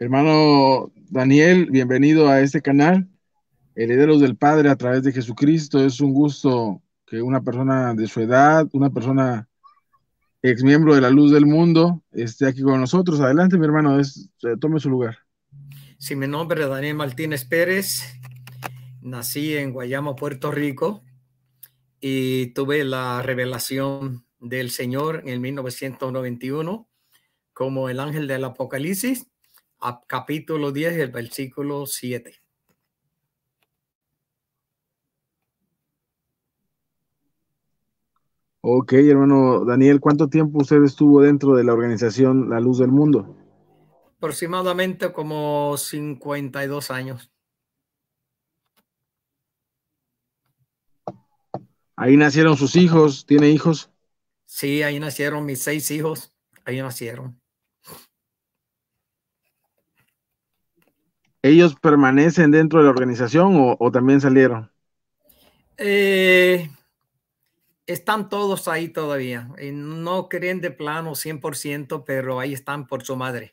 Hermano Daniel, bienvenido a este canal, Herederos del Padre a través de Jesucristo. Es un gusto que una persona de su edad, una persona ex miembro de la luz del mundo, esté aquí con nosotros. Adelante, mi hermano, es, eh, tome su lugar. Sí, mi nombre es Daniel Martínez Pérez. Nací en Guayama, Puerto Rico, y tuve la revelación del Señor en el 1991 como el ángel del Apocalipsis capítulo 10, el versículo 7. Ok, hermano Daniel, ¿cuánto tiempo usted estuvo dentro de la organización La Luz del Mundo? Aproximadamente como 52 años. Ahí nacieron sus hijos, ¿tiene hijos? Sí, ahí nacieron mis seis hijos, ahí nacieron. ¿Ellos permanecen dentro de la organización o, también salieron? Eh, están todos ahí todavía. No creen de plano 100%, pero ahí están por su madre.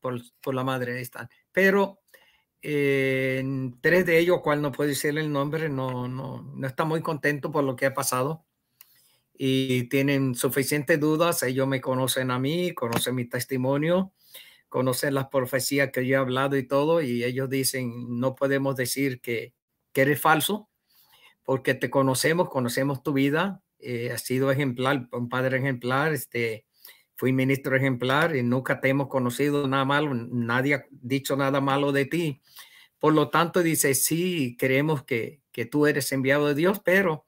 Por, la madre ahí están. Pero eh, tres de ellos, cual no puedo decir el nombre, no, no, no está muy contento por lo que ha pasado. Y tienen suficientes dudas. Ellos me conocen a mí, conocen mi testimonio conocen las profecías que yo he hablado y todo, y ellos dicen, no podemos decir que, que eres falso, porque te conocemos, conocemos tu vida, eh, has sido ejemplar, un padre ejemplar, este, fui ministro ejemplar y nunca te hemos conocido nada malo, nadie ha dicho nada malo de ti. Por lo tanto, dice, sí, creemos que, que tú eres enviado de Dios, pero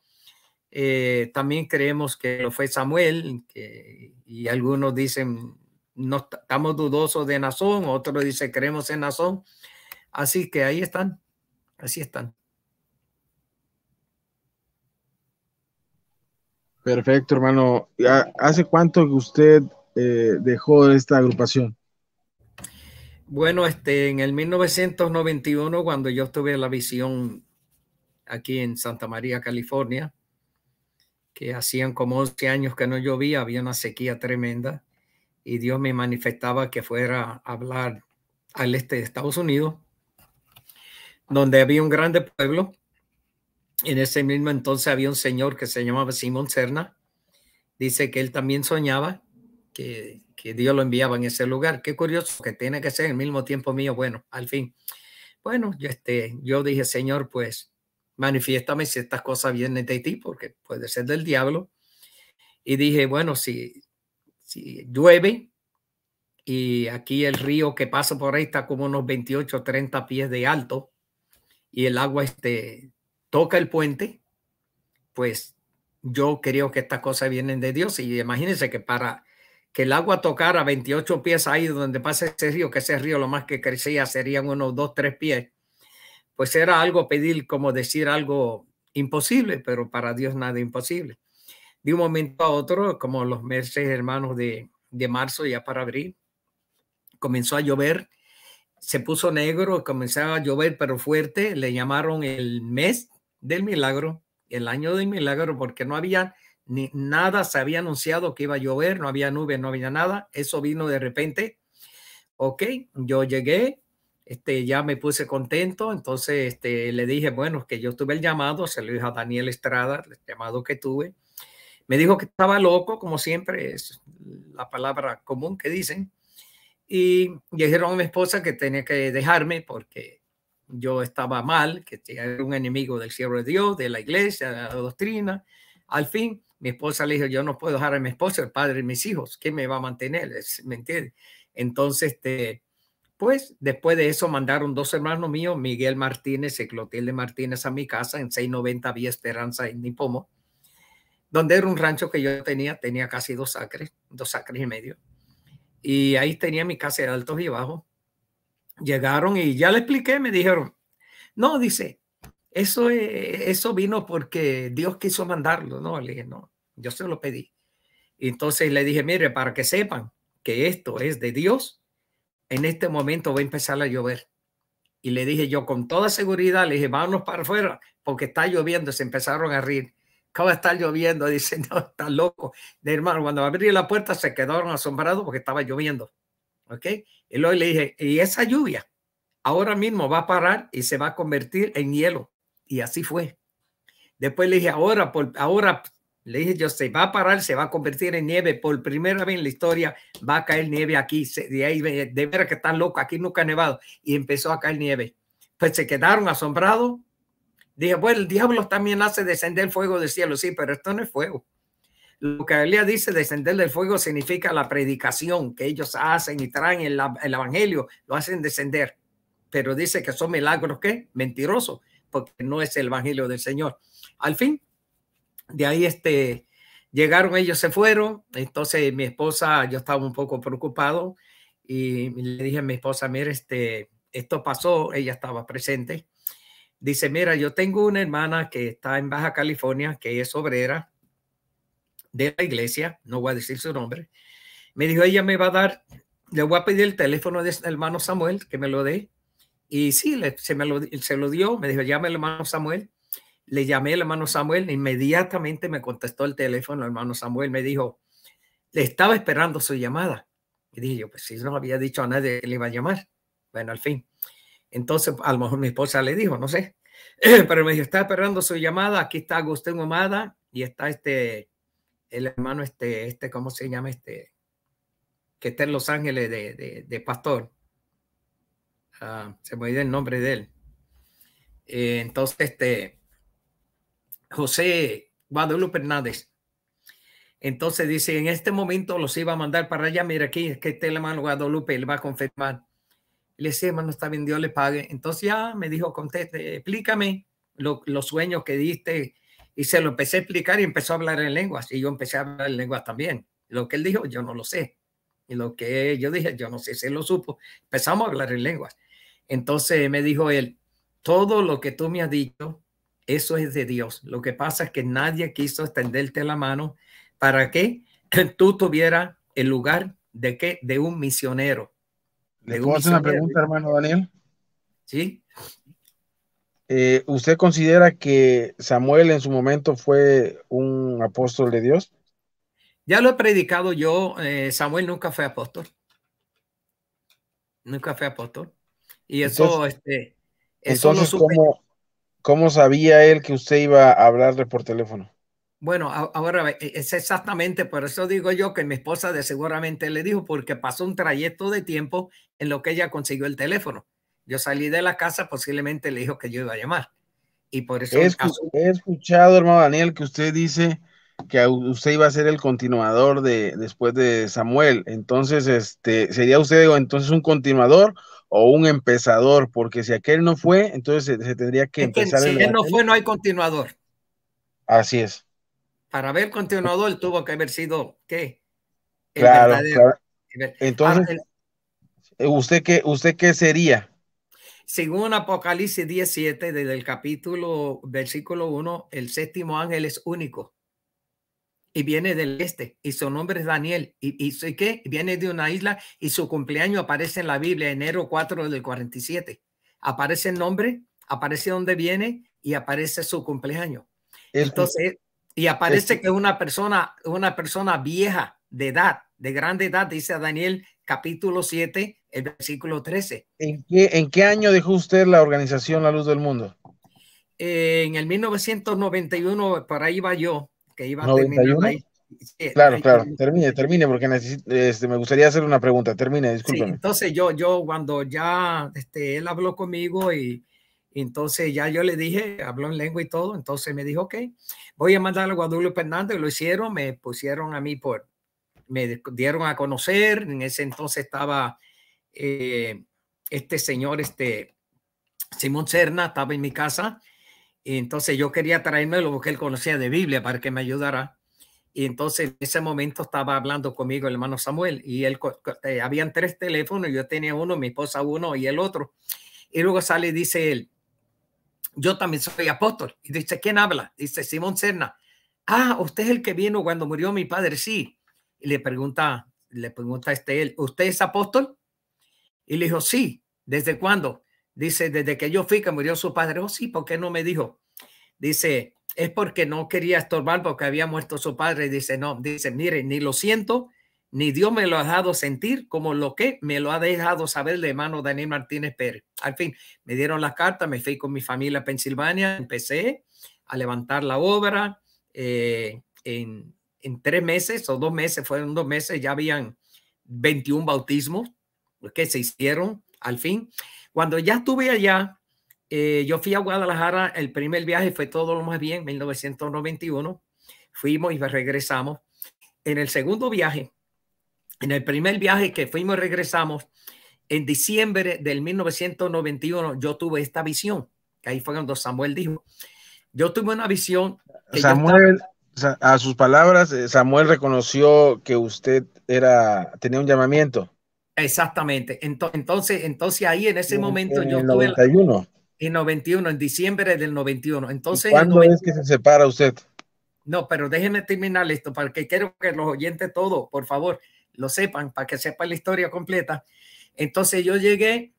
eh, también creemos que lo fue Samuel, que, y algunos dicen, no estamos dudosos de Nazón, otro dice creemos en Nazón. Así que ahí están, así están. Perfecto, hermano. ¿Hace cuánto que usted eh, dejó esta agrupación? Bueno, este, en el 1991, cuando yo tuve la visión aquí en Santa María, California, que hacían como 11 años que no llovía, había una sequía tremenda y Dios me manifestaba que fuera a hablar al este de Estados Unidos, donde había un grande pueblo. En ese mismo entonces había un señor que se llamaba Simón Cerna. Dice que él también soñaba que, que Dios lo enviaba en ese lugar. Qué curioso que tiene que ser el mismo tiempo mío. Bueno, al fin. Bueno, yo, este, yo dije, Señor, pues manifiéstame si estas cosas vienen de ti, porque puede ser del diablo. Y dije, bueno, si, llueve y aquí el río que pasa por ahí está como unos 28 o 30 pies de alto y el agua este, toca el puente, pues yo creo que estas cosas vienen de Dios. Y imagínense que para que el agua tocara 28 pies ahí donde pasa ese río, que ese río lo más que crecía serían unos 2, 3 pies, pues era algo pedir como decir algo imposible, pero para Dios nada imposible de un momento a otro, como los meses hermanos de, de marzo, ya para abril, comenzó a llover, se puso negro, comenzaba a llover, pero fuerte, le llamaron el mes del milagro, el año del milagro, porque no había ni nada, se había anunciado que iba a llover, no había nube, no había nada, eso vino de repente. Ok, yo llegué, este, ya me puse contento, entonces este, le dije, bueno, que yo tuve el llamado, se lo dije a Daniel Estrada, el llamado que tuve, me dijo que estaba loco, como siempre, es la palabra común que dicen. Y dijeron a mi esposa que tenía que dejarme porque yo estaba mal, que era un enemigo del cielo de Dios, de la iglesia, de la doctrina. Al fin, mi esposa le dijo, yo no puedo dejar a mi esposo, el padre de mis hijos, ¿quién me va a mantener? ¿Me entiende? Entonces, este, pues después de eso mandaron dos hermanos míos, Miguel Martínez y Clotilde Martínez a mi casa en 690 Vía Esperanza en Nipomo donde era un rancho que yo tenía, tenía casi dos acres, dos acres y medio. Y ahí tenía mi casa de altos y bajos. Llegaron y ya le expliqué, me dijeron, no, dice, eso, eso vino porque Dios quiso mandarlo. No, le dije, no, yo se lo pedí. Y entonces le dije, mire, para que sepan que esto es de Dios, en este momento va a empezar a llover. Y le dije yo con toda seguridad, le dije, vámonos para afuera, porque está lloviendo. Se empezaron a reír acaba de estar lloviendo, dice, no, está loco. De hermano, cuando abrí la puerta se quedaron asombrados porque estaba lloviendo. ¿Ok? Y luego le dije, y esa lluvia ahora mismo va a parar y se va a convertir en hielo. Y así fue. Después le dije, ahora, ahora, le dije yo, se va a parar, se va a convertir en nieve. Por primera vez en la historia va a caer nieve aquí. De ahí, de ver que están locos, aquí nunca ha nevado. Y empezó a caer nieve. Pues se quedaron asombrados. Dije, bueno, el diablo también hace descender fuego del cielo. Sí, pero esto no es fuego. Lo que Elia dice, descender del fuego, significa la predicación que ellos hacen y traen el, el evangelio, lo hacen descender. Pero dice que son milagros, ¿qué? Mentirosos, porque no es el evangelio del Señor. Al fin, de ahí este, llegaron, ellos se fueron. Entonces mi esposa, yo estaba un poco preocupado y le dije a mi esposa, mira, este, esto pasó, ella estaba presente. Dice, mira, yo tengo una hermana que está en Baja California, que es obrera, de la iglesia, no voy a decir su nombre, me dijo, ella me va a dar, le voy a pedir el teléfono de este hermano Samuel, que me lo dé. Y sí, se, me lo, se lo dio, me dijo, llame al hermano Samuel. Le llamé al hermano Samuel, inmediatamente me contestó el teléfono, el hermano Samuel me dijo, le estaba esperando su llamada. Y dije yo, pues si no había dicho a nadie que le iba a llamar. Bueno, al fin. Entonces, a lo mejor mi esposa le dijo, no sé. Pero me dijo, está esperando su llamada, aquí está Agustín Humada y está este el hermano este, este, ¿cómo se llama este? Que está en Los Ángeles de, de, pastor. Ah, se me olvidó el nombre de él. Eh, entonces, este, José Guadalupe Hernández. Entonces dice, en este momento los iba a mandar para allá, mira aquí, es que este hermano Guadalupe le va a confirmar. Le decía, hermano, está bien, Dios le pague. Entonces ya me dijo, conteste, explícame los sueños que diste, y se lo empecé a explicar y empezó a hablar en lenguas. Y yo empecé a hablar en lenguas también. Lo que él dijo, yo no lo sé. Y lo que yo dije, yo no sé si lo supo. Empezamos a hablar en lenguas. Entonces me dijo él, todo lo que tú me has dicho, eso es de Dios. Lo que pasa es que nadie quiso extenderte la mano para que tú tuvieras el lugar de qué? De un misionero. ¿Le puedo hacer una pregunta, hermano Daniel? Sí. Eh, ¿Usted considera que Samuel en su momento fue un apóstol de Dios? Ya lo he predicado yo. Eh, Samuel nunca fue apóstol. Nunca fue apóstol. Y eso, este, eso entonces, ¿cómo, ¿cómo, sabía él que usted iba a hablarle por teléfono? Bueno, ahora e, es exactamente por eso digo yo que mi esposa de seguramente le dijo, porque pasó un trayecto de tiempo en lo que ella consiguió el teléfono. Yo salí de la casa, posiblemente le dijo que yo iba a llamar. Y por eso... He, escuchado, hermano Daniel, que usted dice que usted iba a ser el continuador de después de Samuel. Entonces, este, ¿sería usted entonces un continuador o un empezador? Porque si aquel no fue, entonces se, tendría que empezar. si él no fue, no hay continuador. Así es. Para ver continuador tuvo que haber sido, ¿qué? claro, Entonces, ¿usted qué, ¿usted qué sería? Según Apocalipsis 17, desde el capítulo, versículo 1, el séptimo ángel es único. Y viene del este y su nombre es Daniel. Y, y qué viene de una isla y su cumpleaños aparece en la Biblia enero 4 del 47 aparece el nombre aparece dónde viene y aparece su cumpleaños. Entonces y aparece que es una persona una persona vieja de edad de grande edad dice Daniel capítulo 7 el versículo 13. ¿En qué, ¿En qué año dejó usted la organización La Luz del Mundo? en el 1991, por ahí va yo, que iba a terminar ahí. claro, claro, termine, termine, porque este, me gustaría hacer una pregunta, termine, discúlpeme. entonces yo, yo cuando ya este, él habló conmigo y, entonces ya yo le dije, habló en lengua y todo, entonces me dijo, ok, voy a mandar a Guadalupe Hernández, lo hicieron, me pusieron a mí por, me dieron a conocer, en ese entonces estaba eh, este señor, este Simón Cerna, estaba en mi casa. Y entonces yo quería traérmelo porque él conocía de Biblia para que me ayudara. Y entonces en ese momento estaba hablando conmigo el hermano Samuel y él, eh, habían tres teléfonos, yo tenía uno, mi esposa uno y el otro. Y luego sale y dice él, yo también soy apóstol. Y dice, ¿quién habla? Dice Simón Cerna. Ah, usted es el que vino cuando murió mi padre, sí. Y le pregunta, le pregunta este él, ¿usted es apóstol? Y le dijo, sí, ¿desde cuándo? Dice, desde que yo fui que murió su padre. Oh, sí, ¿por qué no me dijo? Dice, es porque no quería estorbar porque había muerto su padre. Dice, no, dice, mire, ni lo siento, ni Dios me lo ha dejado sentir como lo que me lo ha dejado saber el hermano Daniel Martínez Pérez. Al fin, me dieron la carta, me fui con mi familia a Pensilvania, empecé a levantar la obra. Eh, en, en, tres meses o dos meses, fueron dos meses, ya habían 21 bautismos que se hicieron al fin. Cuando ya estuve allá, eh, yo fui a Guadalajara, el primer viaje fue todo lo más bien, 1991. Fuimos y regresamos. En el segundo viaje, en el primer viaje que fuimos y regresamos, en diciembre del 1991, yo tuve esta visión, que ahí fue cuando Samuel dijo, yo tuve una visión. Samuel, a sus palabras, eh, Samuel reconoció que usted era, tenía un llamamiento. Exactamente. Entonces, entonces ahí en ese momento en yo el 91. en 91, en diciembre del 91. Entonces, ¿Cuándo es que se separa usted? No, pero déjenme terminar esto, porque quiero que los oyentes todos, por favor, lo sepan, para que sepan la historia completa. Entonces yo llegué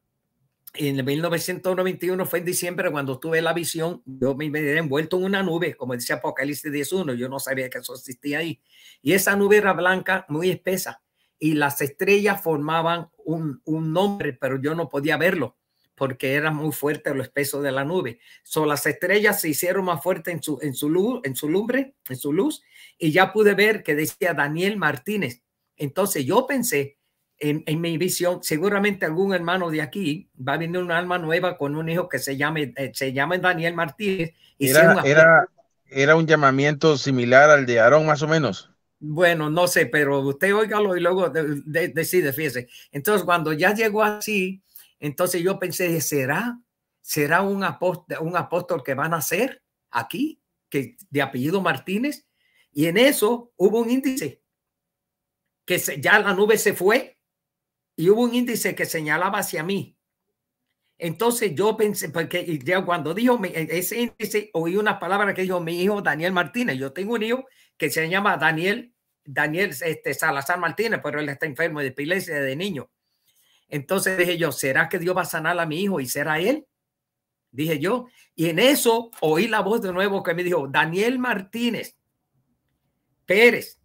en 1991, fue en diciembre cuando tuve la visión, yo me he envuelto en una nube, como decía Apocalipsis 11, yo no sabía que eso existía ahí. Y esa nube era blanca, muy espesa, y las estrellas formaban un, un nombre, pero yo no podía verlo porque era muy fuerte lo espeso de la nube. So, las estrellas se hicieron más fuertes en su, en su luz, en su lumbre, en su luz, y ya pude ver que decía Daniel Martínez. Entonces yo pensé en, en, mi visión, seguramente algún hermano de aquí va a venir un alma nueva con un hijo que se llame, eh, se llame Daniel Martínez. Y era, era, era un llamamiento similar al de Aarón, más o menos. Bueno, no sé, pero usted óigalo y luego de, de, decide, fíjese. Entonces, cuando ya llegó así, entonces yo pensé, ¿será? ¿Será un apóstol, un apóstol que van a ser aquí, que de apellido Martínez? Y en eso hubo un índice, que se, ya la nube se fue y hubo un índice que señalaba hacia mí. Entonces yo pensé, porque ya cuando dijo ese índice, oí una palabra que dijo mi hijo Daniel Martínez. Yo tengo un hijo que se llama Daniel, Daniel este, Salazar Martínez, pero él está enfermo de epilepsia de niño. Entonces dije yo, ¿será que Dios va a sanar a mi hijo y será él? Dije yo. Y en eso oí la voz de nuevo que me dijo, Daniel Martínez Pérez,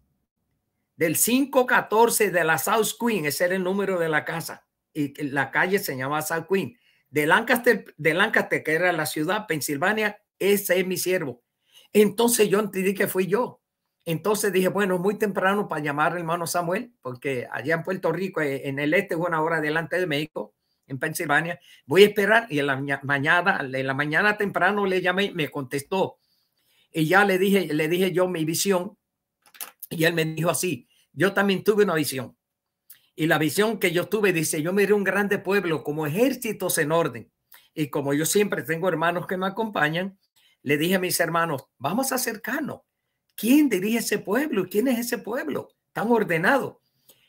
del 514 de la South Queen, ese era el número de la casa, y la calle se llama South Queen. De Lancaster, de Lancaster, que era la ciudad, Pensilvania, ese es mi siervo. Entonces yo entendí que fui yo. Entonces dije, bueno, muy temprano para llamar al hermano Samuel, porque allá en Puerto Rico, eh, en el este, una hora delante de México, en Pensilvania, voy a esperar y en la mañana, en la mañana temprano le llamé, me contestó y ya le dije, le dije yo mi visión y él me dijo así, yo también tuve una visión y la visión que yo tuve dice, yo miré un grande pueblo como ejércitos en orden y como yo siempre tengo hermanos que me acompañan, le dije a mis hermanos, vamos a acercarnos ¿Quién dirige ese pueblo? ¿Quién es ese pueblo tan ordenado?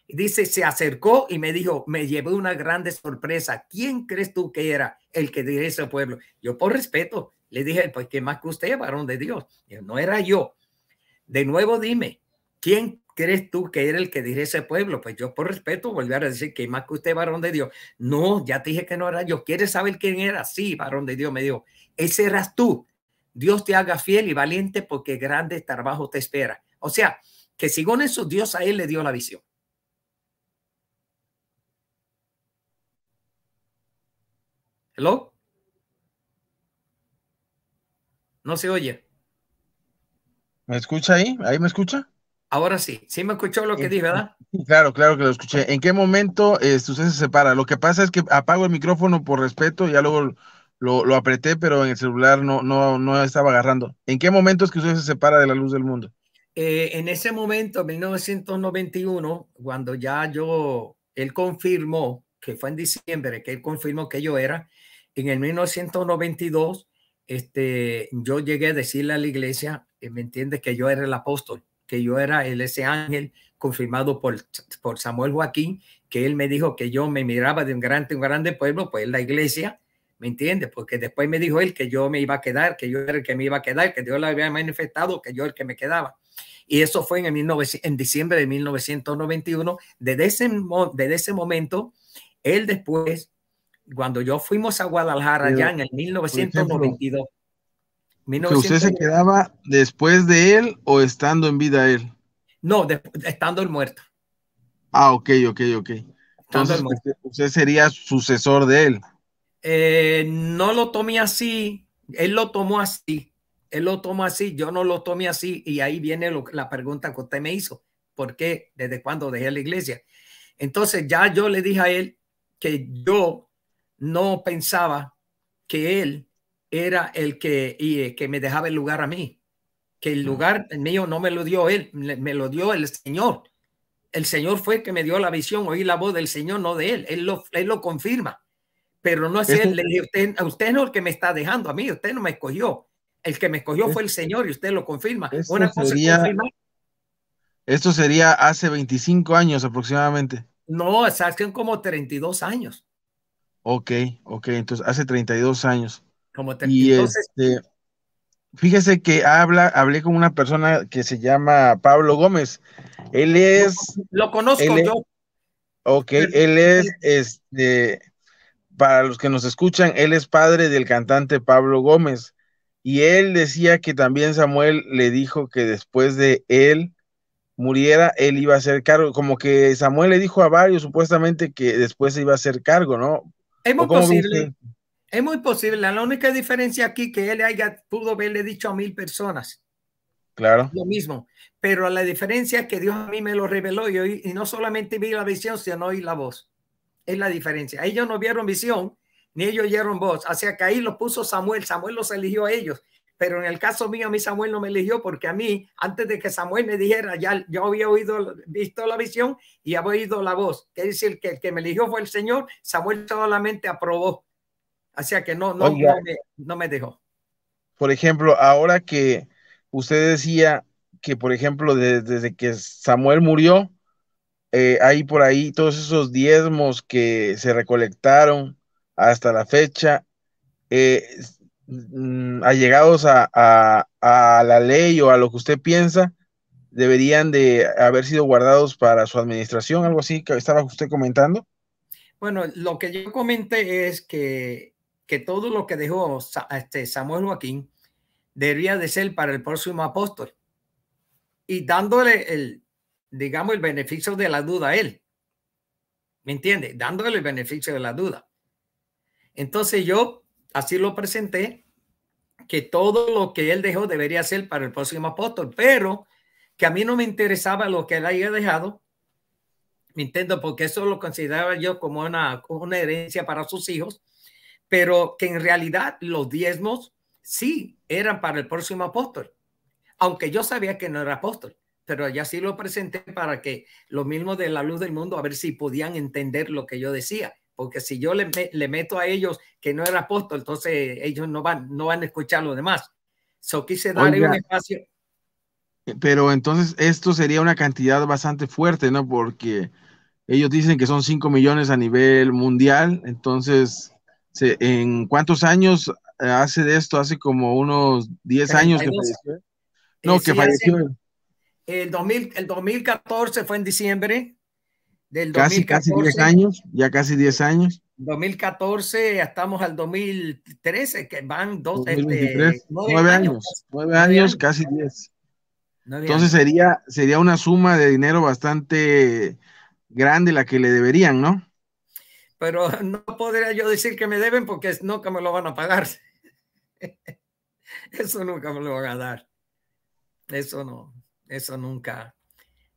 Dice, se acercó y me dijo, me llevé una grande sorpresa. ¿Quién crees tú que era el que dirige ese pueblo? Yo por respeto le dije, pues que más que usted, varón de Dios. no era yo. De nuevo dime, ¿quién crees tú que era el que dirige ese pueblo? Pues yo por respeto volví a decir que más que usted, varón de Dios. No, ya te dije que no era yo. ¿Quieres saber quién era? Sí, varón de Dios, me dijo. Ese eras tú. Dios te haga fiel y valiente porque grande trabajo te espera. O sea, que según eso, Dios a él le dio la visión. Hello. No se oye. ¿Me escucha ahí? ¿Ahí me escucha? Ahora sí, sí me escuchó lo que dije, ¿verdad? Claro, claro que lo escuché. ¿En qué momento este, usted se separa? Lo que pasa es que apago el micrófono por respeto, y ya luego lo, lo, apreté, pero en el celular no, no, no estaba agarrando. ¿En qué momento es que usted se separa de la luz del mundo? Eh, en ese momento, 1991, cuando ya yo, él confirmó, que fue en diciembre, que él confirmó que yo era, en el 1992, este, yo llegué a decirle a la iglesia, eh, ¿me entiende? Que yo era el apóstol, que yo era el, ese ángel confirmado por, por Samuel Joaquín, que él me dijo que yo me miraba de un grande, un grande pueblo, pues la iglesia, ¿Me entiendes? Porque después me dijo él que yo me iba a quedar, que yo era el que me iba a quedar, que Dios le había manifestado, que yo era el que me quedaba. Y eso fue en, el en diciembre de 1991. Desde ese, desde ese momento, él después, cuando yo fuimos a Guadalajara ya en el 1992. ¿Que usted se quedaba después de él o estando en vida él? No, de, estando el muerto. Ah, ok, ok, ok. Entonces, usted, sería sucesor de él. Eh, no lo tomé así, él lo tomó así, él lo tomó así, yo no lo tomé así, y ahí viene la pregunta que usted me hizo, ¿por qué? ¿Desde cuándo dejé la iglesia? Entonces ya yo le dije a él que yo no pensaba que él era el que, y, eh, que me dejaba el lugar a mí, que el lugar mío no me lo dio él, me lo dio el Señor. El Señor fue el que me dio la visión, oí la voz del Señor, no de él. Él lo, él lo confirma. Pero no es él. Le dije, usted, no es el que me está dejando, a mí, usted no me escogió. El que me escogió fue el Señor y usted lo confirma. Una cosa sería, esto sería hace 25 años aproximadamente. No, hace como 32 años. Ok, ok, entonces hace 32 años. Como y este, fíjese que habla, hablé con una persona que se llama Pablo Gómez. Él es. Lo, conozco yo. ok, él es este. Para los que nos escuchan, él es padre del cantante Pablo Gómez. Y él decía que también Samuel le dijo que después de él muriera, él iba a ser cargo. Como que Samuel le dijo a varios supuestamente que después se iba a hacer cargo, ¿no? Es muy posible. Es muy posible. La única diferencia aquí que él haya pudo haberle dicho a mil personas. Claro. Lo mismo. Pero la diferencia es que Dios a mí me lo reveló y, y no solamente vi la visión, sino oí la voz. Es la diferencia. Ellos no vieron visión, ni ellos oyeron voz. Hacia que ahí lo puso Samuel. Samuel los eligió a ellos. Pero en el caso mío, a mí Samuel no me eligió porque a mí, antes de que Samuel me dijera, ya yo había oído, visto la visión y había oído la voz. Quiere decir que el que me eligió fue el Señor. Samuel solamente aprobó. Así que no, no, no, me, dejó. Por ejemplo, ahora que usted decía que, por ejemplo, desde que Samuel murió, eh, hay por ahí todos esos diezmos que se recolectaron hasta la fecha, eh, mm, allegados a, a, la ley o a lo que usted piensa, deberían de haber sido guardados para su administración, algo así que estaba usted comentando. Bueno, lo que yo comenté es que que todo lo que dejó este Samuel Joaquín debería de ser para el próximo apóstol y dándole el, digamos, el beneficio de la duda a él. ¿Me entiende? Dándole el beneficio de la duda. Entonces yo así lo presenté, que todo lo que él dejó debería ser para el próximo apóstol, pero que a mí no me interesaba lo que él haya dejado, me entiendo, porque eso lo consideraba yo como una, una herencia para sus hijos pero que en realidad los diezmos sí eran para el próximo apóstol, aunque yo sabía que no era apóstol, pero ya sí lo presenté para que los mismos de la luz del mundo, a ver si podían entender lo que yo decía, porque si yo le, le meto a ellos que no era apóstol, entonces ellos no van, no van a escuchar lo demás. So quise darle un espacio. Pero entonces esto sería una cantidad bastante fuerte, ¿no? Porque ellos dicen que son 5 millones a nivel mundial, entonces ¿En cuántos años eh, hace de esto? Hace como unos 10 años que falleció. No, que falleció. El, 2000, el 2014 fue en diciembre del casi, Casi 10 años, ya casi 10 años. 2014, estamos al 2013, que van dos, este, nueve, años, nueve años, casi 10. Entonces sería, sería una suma de dinero bastante grande la que le deberían, ¿no? Pero no podría yo decir que me deben porque nunca me lo van a pagar. Eso nunca me lo van a dar. Eso no, eso nunca.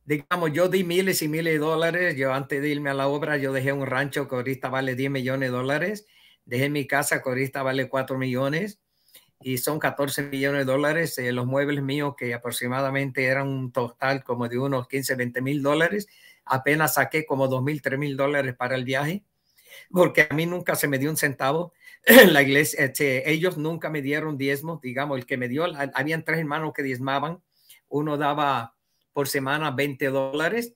Digamos, yo di miles y miles de dólares. Yo antes de irme a la obra, yo dejé un rancho que ahorita vale 10 millones de dólares. Dejé mi casa que ahorita vale 4 millones y son 14 millones de dólares. Eh, los muebles míos, que aproximadamente eran un total como de unos 15, 20 mil dólares, apenas saqué como 2 mil, 3 mil dólares para el viaje porque a mí nunca se me dio un centavo. La iglesia, este, ellos nunca me dieron diezmos, digamos, el que me dio, habían tres hermanos que diezmaban, uno daba por semana 20 dólares,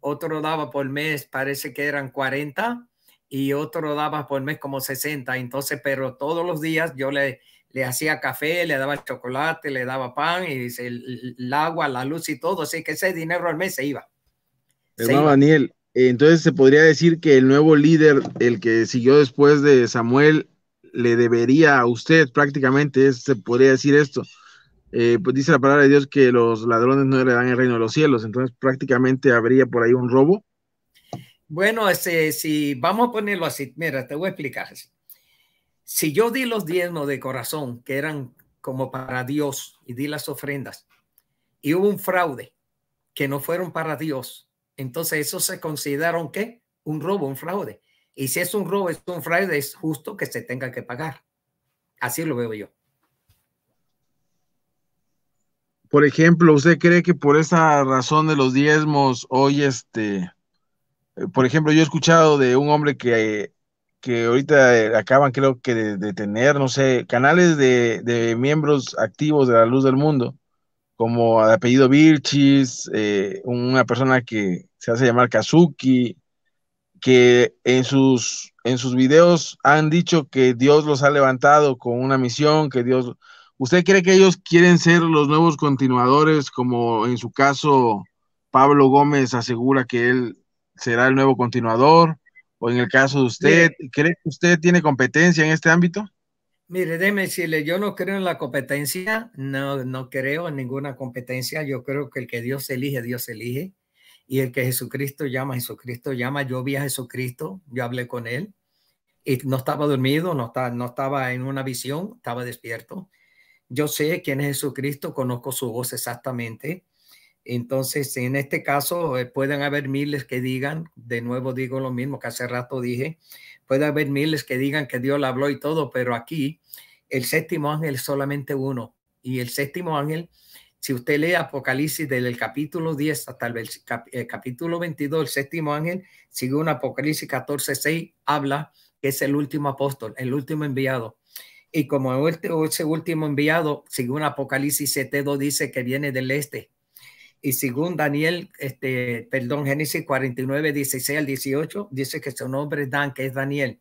otro daba por mes, parece que eran 40, y otro daba por mes como 60. Entonces, pero todos los días yo le, le hacía café, le daba chocolate, le daba pan, y el, el agua, la luz y todo, así que ese dinero al mes se iba. Hermano Daniel, entonces se podría decir que el nuevo líder, el que siguió después de Samuel, le debería a usted prácticamente, se podría decir esto. Eh, pues dice la palabra de Dios que los ladrones no heredan el reino de los cielos, entonces prácticamente habría por ahí un robo. Bueno, ese, si vamos a ponerlo así, mira, te voy a explicar. Si yo di los diezmos de corazón, que eran como para Dios, y di las ofrendas, y hubo un fraude que no fueron para Dios, entonces eso se consideraron que un robo, un fraude. Y si es un robo, es un fraude, es justo que se tenga que pagar. Así lo veo yo. Por ejemplo, ¿usted cree que por esa razón de los diezmos hoy este, eh, por ejemplo, yo he escuchado de un hombre que, que ahorita acaban creo que de, tener, no sé, canales de, de, miembros activos de la luz del mundo, como de apellido Vilchis, eh, una persona que se hace llamar Kazuki, que en sus, en sus videos han dicho que Dios los ha levantado con una misión, que Dios... ¿Usted cree que ellos quieren ser los nuevos continuadores, como en su caso Pablo Gómez asegura que él será el nuevo continuador? O en el caso de usted, ¿cree que usted tiene competencia en este ámbito? Mire, déjeme decirle, yo no creo en la competencia, no, no creo en ninguna competencia. Yo creo que el que Dios elige, Dios elige. Y el que Jesucristo llama, Jesucristo llama. Yo vi a Jesucristo, yo hablé con él. Y no estaba dormido, no estaba, no estaba en una visión, estaba despierto. Yo sé quién es Jesucristo, conozco su voz exactamente. Entonces, en este caso, eh, pueden haber miles que digan, de nuevo digo lo mismo que hace rato dije, puede haber miles que digan que Dios le habló y todo, pero aquí el séptimo ángel es solamente uno. Y el séptimo ángel, si usted lee Apocalipsis del capítulo 10 hasta el, eh, capítulo 22, el séptimo ángel, un Apocalipsis 14, 6, habla que es el último apóstol, el último enviado. Y como ese último enviado, un Apocalipsis 7, 2, dice que viene del este y según Daniel, este, perdón, Génesis 49, 16 al 18, dice que su nombre es Dan, que es Daniel.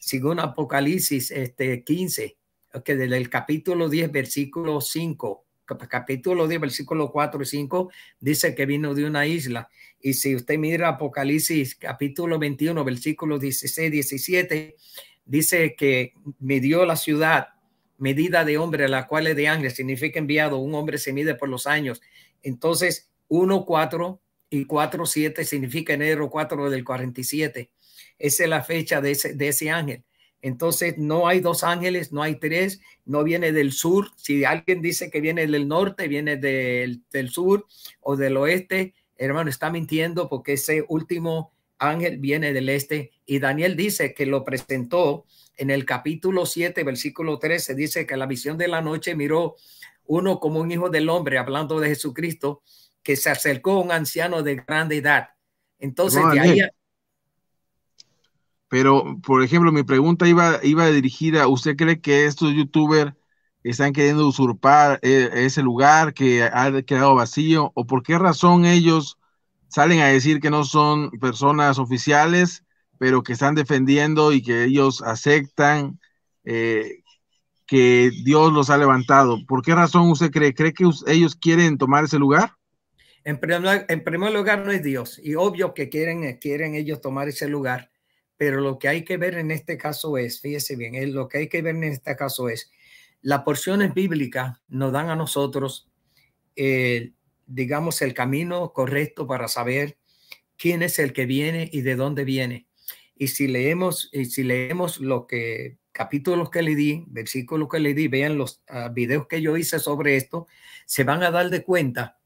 Según Apocalipsis este, 15, que desde el capítulo 10, versículo 5, capítulo 10, versículo 4 y 5, dice que vino de una isla. Y si usted mira Apocalipsis capítulo 21, versículo 16, 17, dice que midió la ciudad, medida de hombre, la cual es de ángel, significa enviado, un hombre se mide por los años entonces, 1, 4 y 4, 7 significa enero 4 del 47. Esa es la fecha de ese, ángel. Entonces, no hay dos ángeles, no hay tres, no viene del sur. Si alguien dice que viene del norte, viene del, del sur o del oeste, hermano, está mintiendo porque ese último ángel viene del este. Y Daniel dice que lo presentó en el capítulo 7, versículo 13, dice que la visión de la noche miró uno como un hijo del hombre, hablando de Jesucristo, que se acercó a un anciano de grande edad. Entonces, de ahí... Pero, por ejemplo, mi pregunta iba, iba dirigida, ¿usted cree que estos youtubers están queriendo usurpar eh, ese lugar que ha quedado vacío? ¿O por qué razón ellos salen a decir que no son personas oficiales, pero que están defendiendo y que ellos aceptan eh, que Dios los ha levantado. ¿Por qué razón usted cree? ¿Cree que ellos quieren tomar ese lugar? En primer, lugar, no es Dios. Y obvio que quieren, quieren ellos tomar ese lugar. Pero lo que hay que ver en este caso es, fíjese bien, es, lo que hay que ver en este caso es, las porciones bíblicas nos dan a nosotros, eh, digamos, el camino correcto para saber quién es el que viene y de dónde viene. Y si leemos, y si leemos lo que capítulos que le di, versículos que le di, vean los uh, videos que yo hice sobre esto, se van a dar de cuenta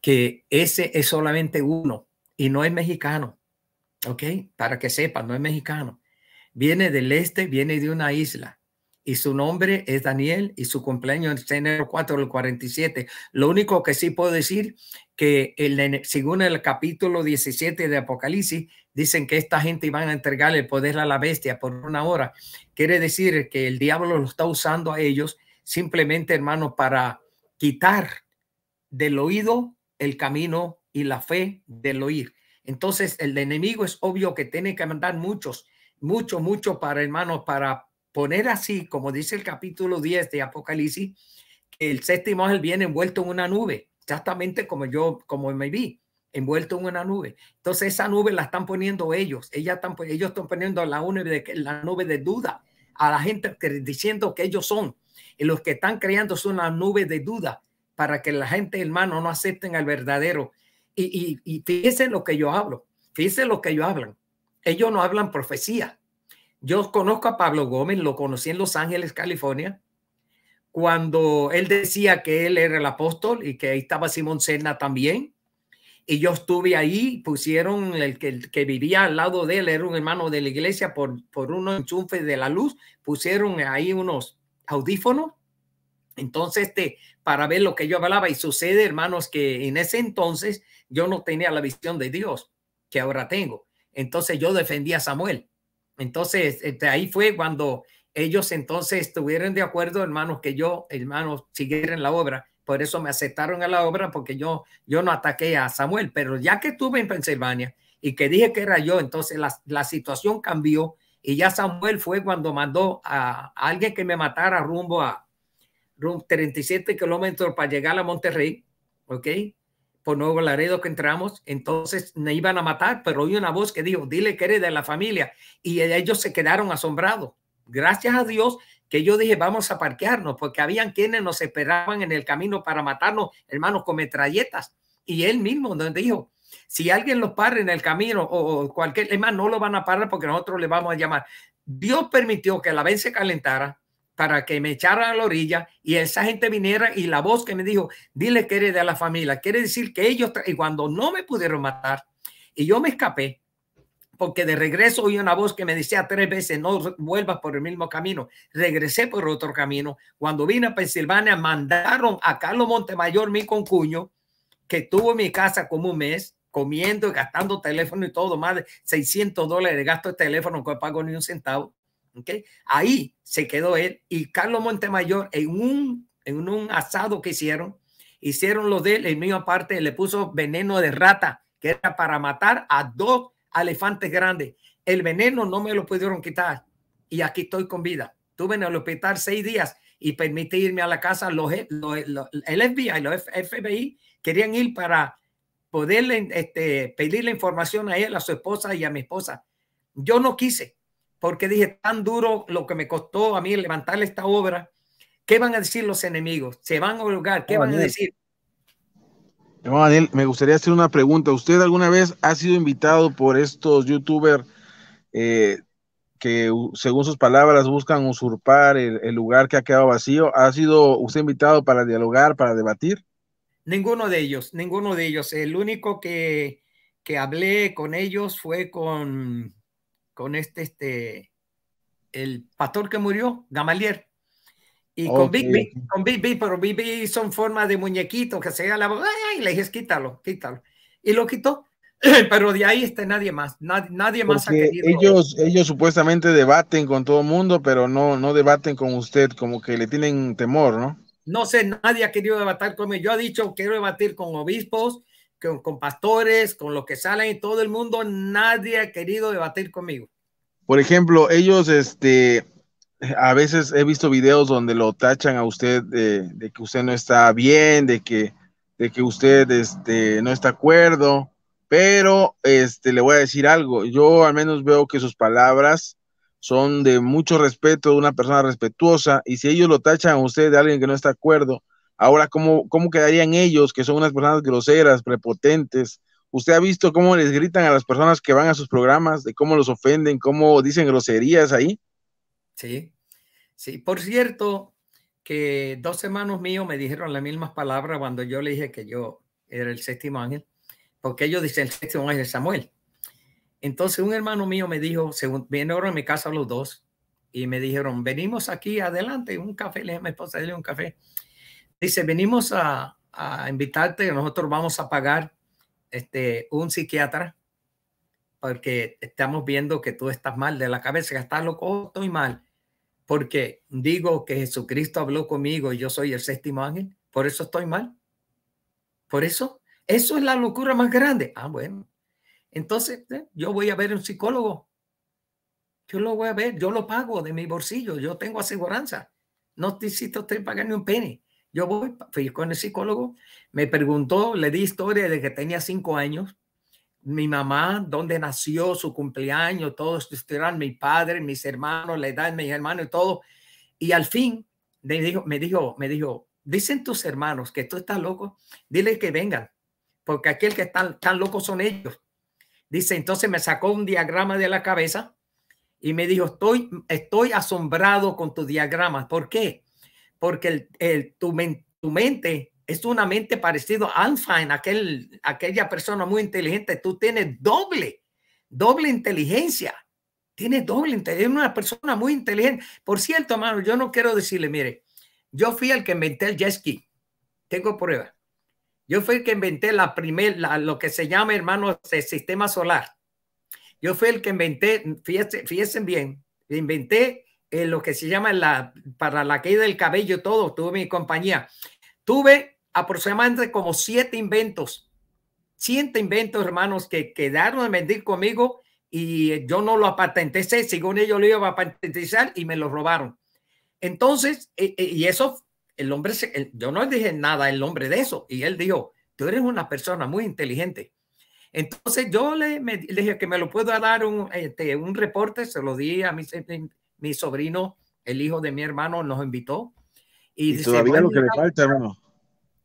que ese es solamente uno y no es mexicano. ¿Ok? Para que sepan, no es mexicano. Viene del este, viene de una isla y su nombre es Daniel y su cumpleaños es enero 4 del 47. Lo único que sí puedo decir que según el capítulo 17 de Apocalipsis, dicen que esta gente iban a entregarle el poder a la bestia por una hora. Quiere decir que el diablo lo está usando a ellos simplemente, hermano, para quitar del oído el camino y la fe del oír. Entonces, el enemigo es obvio que tiene que mandar muchos, mucho, mucho para, hermanos, para poner así, como dice el capítulo 10 de Apocalipsis, que el séptimo ángel viene envuelto en una nube, exactamente como yo, como me vi, envuelto en una nube. Entonces esa nube la están poniendo ellos, ellos están, ellos están poniendo la nube de, la nube de duda a la gente diciendo que ellos son. Y los que están creando son una nube de duda para que la gente, hermano, no acepten al verdadero. Y, y, fíjense lo que yo hablo, fíjense lo que yo hablan. ellos no hablan profecía. Yo conozco a Pablo Gómez, lo conocí en Los Ángeles, California, cuando él decía que él era el apóstol y que ahí estaba Simón Serna también. Y yo estuve ahí, pusieron el que, vivía al lado de él, era un hermano de la iglesia, por, por unos enchufes de la luz, pusieron ahí unos audífonos. Entonces, este, para ver lo que yo hablaba, y sucede, hermanos, que en ese entonces yo no tenía la visión de Dios que ahora tengo. Entonces yo defendía a Samuel. Entonces, este, ahí fue cuando ellos entonces estuvieron de acuerdo, hermanos, que yo, hermanos, siguiera en la obra. Por eso me aceptaron a la obra porque yo, yo no ataqué a Samuel. Pero ya que estuve en Pensilvania y que dije que era yo, entonces la, la situación cambió y ya Samuel fue cuando mandó a, alguien que me matara rumbo a rumbo 37 kilómetros para llegar a Monterrey, ¿ok? Por Nuevo Laredo que entramos, entonces me iban a matar, pero oí una voz que dijo, dile que eres de la familia. Y ellos se quedaron asombrados gracias a Dios que yo dije, vamos a parquearnos, porque habían quienes nos esperaban en el camino para matarnos, hermanos, con metralletas. Y él mismo nos dijo, si alguien los para en el camino o cualquier, tema no lo van a parar porque nosotros le vamos a llamar. Dios permitió que la vez se calentara para que me echaran a la orilla y esa gente viniera y la voz que me dijo, dile que eres de la familia, quiere decir que ellos, y cuando no me pudieron matar y yo me escapé, porque de regreso oí una voz que me decía tres veces, no vuelvas por el mismo camino. Regresé por otro camino. Cuando vine a Pensilvania, mandaron a Carlos Montemayor, mi concuño, que tuvo mi casa como un mes, comiendo gastando teléfono y todo, más de 600 dólares de gasto de teléfono, no pago ni un centavo. ¿okay? Ahí se quedó él y Carlos Montemayor en un, en un asado que hicieron, hicieron lo de él, el mío aparte le puso veneno de rata, que era para matar a dos elefantes grandes. El veneno no me lo pudieron quitar y aquí estoy con vida. Tuve en el hospital seis días y permití irme a la casa. Los, los, el FBI, los FBI querían ir para poderle este, pedir la información a él, a su esposa y a mi esposa. Yo no quise porque dije tan duro lo que me costó a mí levantarle esta obra. ¿Qué van a decir los enemigos? ¿Se van a holgar? ¿Qué van a decir? Daniel, me gustaría hacer una pregunta. ¿Usted alguna vez ha sido invitado por estos youtubers eh, que, según sus palabras, buscan usurpar el, lugar que ha quedado vacío? ¿Ha sido usted invitado para dialogar, para debatir? Ninguno de ellos, ninguno de ellos. El único que, que hablé con ellos fue con, con este, este, el pastor que murió, Gamalier. Y con Big B, con Big B, pero Big B son formas de muñequito que se la voz, y le dije, quítalo, quítalo. Y lo quitó, pero de ahí está nadie más, nadie, nadie más ha querido. Ellos, ellos supuestamente debaten con todo el mundo, pero no, no debaten con usted, como que le tienen temor, ¿no? No sé, nadie ha querido debatir conmigo. Yo he dicho, quiero debatir con obispos, con, con pastores, con los que salen y todo el mundo, nadie ha querido debatir conmigo. Por ejemplo, ellos, este, a veces he visto videos donde lo tachan a usted de, que usted no está bien, de que, de que usted este, no está acuerdo, pero este, le voy a decir algo, yo al menos veo que sus palabras son de mucho respeto, de una persona respetuosa, y si ellos lo tachan a usted de alguien que no está acuerdo, ahora, ¿cómo, cómo quedarían ellos, que son unas personas groseras, prepotentes? ¿Usted ha visto cómo les gritan a las personas que van a sus programas, de cómo los ofenden, cómo dicen groserías ahí? Sí, sí. Por cierto, que dos hermanos míos me dijeron las mismas palabras cuando yo le dije que yo era el séptimo ángel, porque ellos dicen el séptimo ángel Samuel. Entonces un hermano mío me dijo, según vinieron a mi casa los dos, y me dijeron, venimos aquí adelante, un café, le dije a mi esposa, un café. Dice, venimos a, a invitarte, nosotros vamos a pagar este, un psiquiatra porque estamos viendo que tú estás mal de la cabeza, que estás loco, estoy mal porque digo que Jesucristo habló conmigo y yo soy el séptimo ángel, por eso estoy mal. Por eso, eso es la locura más grande. Ah, bueno. Entonces, eh, yo voy a ver un psicólogo. Yo lo voy a ver, yo lo pago de mi bolsillo, yo tengo aseguranza. No necesito usted pagar ni un penny. Yo voy, fui con el psicólogo, me preguntó, le di historia de que tenía cinco años, mi mamá, dónde nació, su cumpleaños, todos eran mi padre, mis hermanos, la edad de mis hermanos y todo. Y al fin me dijo, me dijo, me dijo, dicen tus hermanos que tú estás loco, dile que vengan, porque aquel que están tan locos son ellos. Dice, entonces me sacó un diagrama de la cabeza y me dijo, estoy, estoy asombrado con tu diagrama. ¿Por qué? Porque el, el, tu, tu mente es una mente parecida a Einstein, aquel, aquella persona muy inteligente. Tú tienes doble, doble inteligencia. Tienes doble inteligencia. Es una persona muy inteligente. Por cierto, hermano, yo no quiero decirle, mire, yo fui el que inventé el jet ski. Tengo prueba. Yo fui el que inventé la primera, lo que se llama, hermano, el sistema solar. Yo fui el que inventé, fíjense, bien, inventé eh, lo que se llama la, para la caída del cabello, todo, tuve mi compañía. Tuve aproximadamente como siete inventos, siete inventos, hermanos, que quedaron a vender conmigo y yo no lo patenté, según ellos lo iba a patentizar y me lo robaron. Entonces, eh, eh, y eso el hombre, yo no dije nada el nombre de eso. Y él dijo, tú eres una persona muy inteligente. Entonces yo le, dije que me lo puedo dar un, este, un reporte, se lo di a mi, mi sobrino, el hijo de mi hermano, nos invitó. Y, dice, todavía lo que le falta, hermano.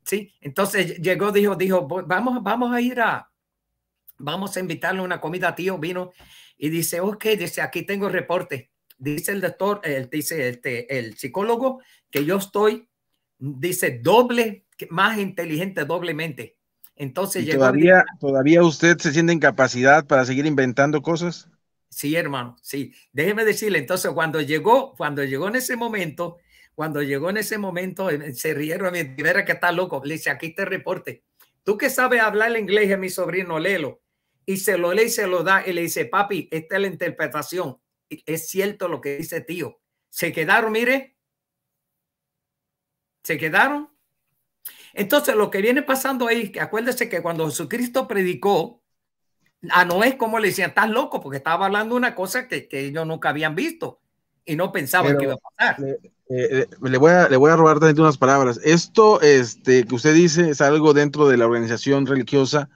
Sí, entonces llegó, dijo, dijo, vamos, vamos a ir a, vamos a invitarle una comida, tío, vino y dice, ok, dice, aquí tengo el reporte. Dice el doctor, el, dice este, el psicólogo que yo estoy dice doble, más inteligente doblemente. Entonces todavía, todavía usted se siente en capacidad para seguir inventando cosas. Sí, hermano, sí. Déjeme decirle, entonces cuando llegó, cuando llegó en ese momento, cuando llegó en ese momento, eh, se rieron, me que está loco. Le dice, aquí te reporte. Tú que sabes hablar el inglés, a mi sobrino, léelo. Y se lo lee y se lo da y le dice, papi, esta es la interpretación. Es cierto lo que dice tío. Se quedaron, mire, se quedaron. Entonces, lo que viene pasando ahí, que acuérdese que cuando Jesucristo predicó, a Noé, como le decían, estás loco, porque estaba hablando una cosa que, ellos nunca habían visto y no pensaban que iba a pasar. Le, eh, le, voy a, le voy a robar también unas palabras. Esto este, que usted dice es algo dentro de la organización religiosa,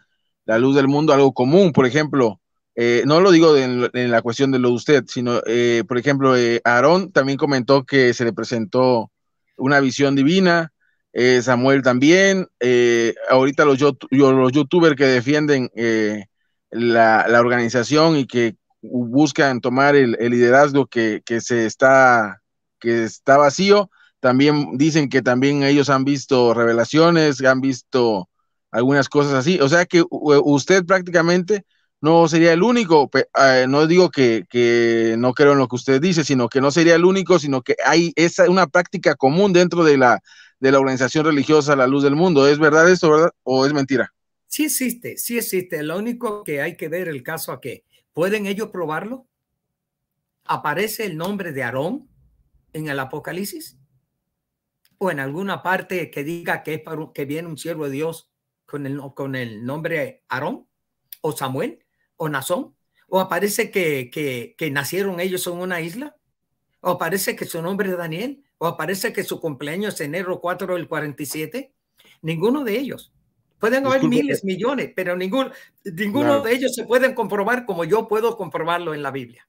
la luz del mundo, algo común. Por ejemplo, eh, no lo digo en, la cuestión de lo de usted, sino, eh, por ejemplo, Aarón también comentó que se le presentó una visión divina. Eh, Samuel también. Eh, ahorita los, los youtubers que defienden eh, la, organización y que buscan tomar el, liderazgo que, se está, que está vacío, también dicen que también ellos han visto revelaciones, han visto algunas cosas así. O sea que usted prácticamente no sería el único, eh, no digo que, no creo en lo que usted dice, sino que no sería el único, sino que hay esa una práctica común dentro de la, de la organización religiosa La Luz del Mundo. ¿Es verdad esto, verdad? ¿O es mentira? Sí existe, sí existe. Lo único que hay que ver el caso a que pueden ellos probarlo. ¿Aparece el nombre de Aarón en el Apocalipsis? ¿O en alguna parte que diga que, es para, que viene un siervo de Dios con el, con el nombre Aarón o Samuel? o Nazón? ¿O aparece que, que, nacieron ellos en una isla? ¿O aparece que su nombre es Daniel? ¿O aparece que su cumpleaños es enero 4 del 47? Ninguno de ellos. Pueden haber miles, millones, pero ninguno, ninguno de ellos se pueden comprobar como yo puedo comprobarlo en la Biblia.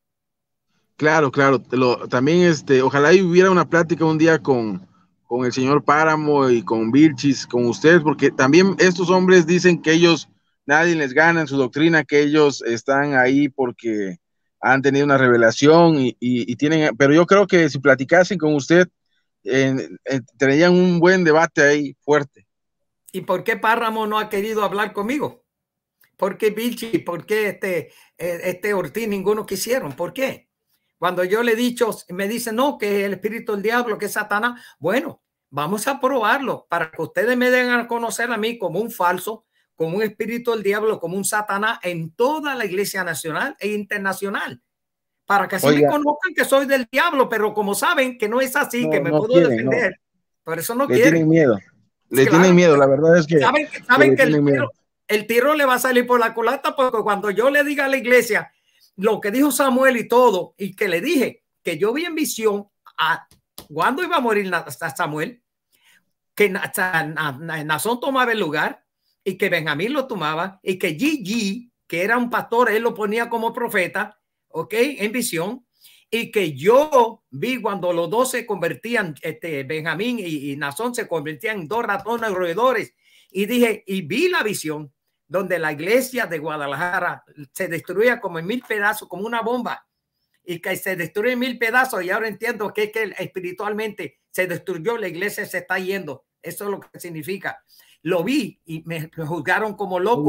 Claro, claro. también, este, ojalá hubiera una plática un día con, con el señor Páramo y con Vilchis, con ustedes, porque también estos hombres dicen que ellos nadie les gana en su doctrina, que ellos están ahí porque han tenido una revelación y, tienen, pero yo creo que si platicasen con usted, tendrían un buen debate ahí fuerte. ¿Y por qué Páramo no ha querido hablar conmigo? ¿Por qué Vilchi? ¿Por qué este, eh, este Ortiz? Ninguno quisieron. ¿Por qué? Cuando yo le he dicho, me dice no, que el espíritu del diablo, que es Satanás. Bueno, vamos a probarlo para que ustedes me den a conocer a mí como un falso como un espíritu del diablo, como un satanás en toda la iglesia nacional e internacional. Para que así me conozcan que soy del diablo, pero como saben que no es así, que me puedo defender, por eso no le tienen miedo. Le tienen miedo, la verdad es que. Saben, que, el, tiro, el tiro le va a salir por la culata, porque cuando yo le diga a la iglesia lo que dijo Samuel y todo, y que le dije que yo vi en visión a cuando iba a morir Samuel, que Nazón tomaba el lugar, y que Benjamín lo tomaba y que Gigi, que era un pastor, él lo ponía como profeta, ¿ok? En visión. Y que yo vi cuando los dos se convertían, este, Benjamín y, y se convertían en dos ratones roedores. Y dije, y vi la visión donde la iglesia de Guadalajara se destruía como en mil pedazos, como una bomba, y que se destruye en mil pedazos. Y ahora entiendo que, que espiritualmente se destruyó, la iglesia se está yendo. Eso es lo que significa. Lo vi y me, juzgaron como loco.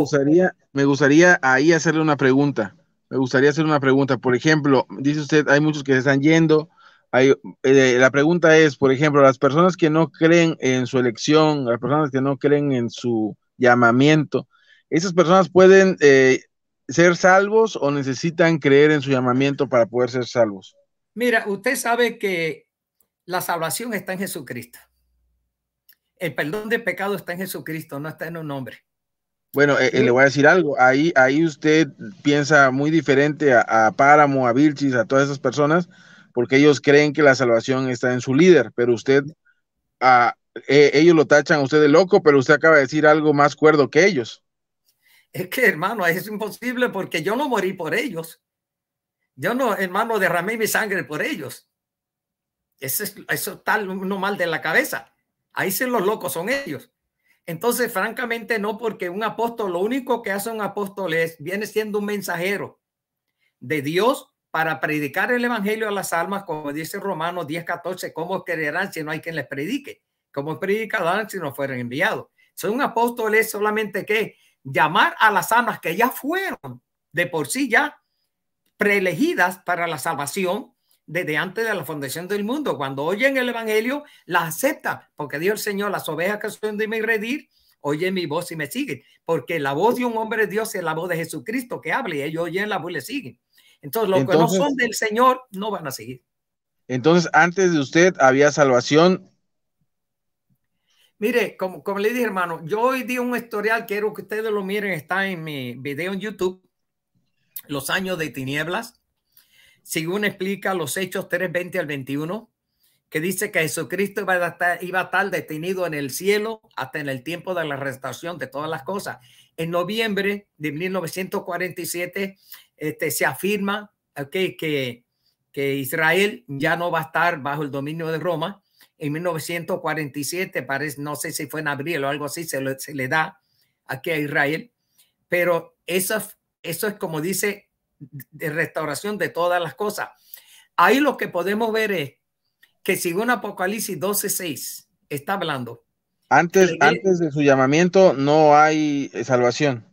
Me gustaría ahí hacerle una pregunta. Me gustaría hacer una pregunta. Por ejemplo, dice usted, hay muchos que se están yendo. Eh, la pregunta es, por ejemplo, las personas que no creen en su elección, las personas que no creen en su llamamiento, ¿esas personas pueden eh, ser salvos o necesitan creer en su llamamiento para poder ser salvos? Mira, usted sabe que la salvación está en Jesucristo. El perdón de pecado está en Jesucristo, no está en un hombre. Bueno, eh, eh, le voy a decir algo. Ahí, ahí usted piensa muy diferente a, Páramo, a Vilchis, a todas esas personas, porque ellos creen que la salvación está en su líder, pero usted, a, eh, ellos lo tachan a usted de loco, pero usted acaba de decir algo más cuerdo que ellos. Es que, hermano, es imposible porque yo no morí por ellos. Yo no, hermano, derramé mi sangre por ellos. Eso, es, eso está uno mal de la cabeza. Ahí sí los locos son ellos. Entonces, francamente, no, porque un apóstol, lo único que hace un apóstol es, viene siendo un mensajero de Dios para predicar el evangelio a las almas, como dice Romanos 10, 14, ¿cómo creerán si no hay quien les predique? ¿Cómo predicarán si no fueran enviados? Son un apóstol es solamente que llamar a las almas que ya fueron de por sí ya preelegidas para la salvación desde antes de la fundación del mundo. Cuando oyen el Evangelio, la acepta, porque Dios el Señor, las ovejas que son de mi redir, oyen mi voz y me siguen, porque la voz de un hombre de Dios es la voz de Jesucristo que habla y ellos oyen la voz y le siguen. Entonces, los que no son del Señor no van a seguir. Entonces, antes de usted había salvación. Mire, como, como le dije, hermano, yo hoy di un historial, quiero que ustedes lo miren, está en mi video en YouTube, Los años de tinieblas según explica los Hechos 3, 20 al 21, que dice que Jesucristo iba a, estar, iba a estar detenido en el cielo hasta en el tiempo de la restauración de todas las cosas. En noviembre de 1947 este, se afirma que, que Israel ya no va a estar bajo el dominio de Roma. En 1947, parece, no sé si fue en abril o algo así, se, le da aquí a Israel. Pero eso es como dice de restauración de todas las cosas. Ahí lo que podemos ver es que según Apocalipsis 12:6 está hablando. Antes, antes de su llamamiento no hay salvación.